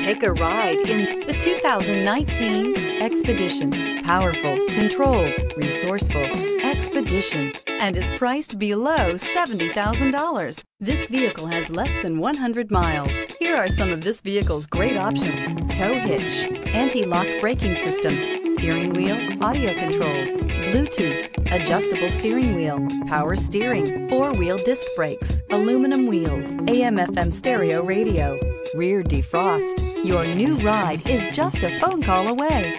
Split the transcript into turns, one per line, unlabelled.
Take a ride in the 2019 Expedition. Powerful, controlled, resourceful. Expedition and is priced below $70,000. This vehicle has less than 100 miles. Here are some of this vehicle's great options. Tow hitch, anti-lock braking system, steering wheel, audio controls, Bluetooth, adjustable steering wheel, power steering, four-wheel disc brakes, aluminum wheels, AM FM stereo radio, rear defrost. Your new ride is just a phone call away.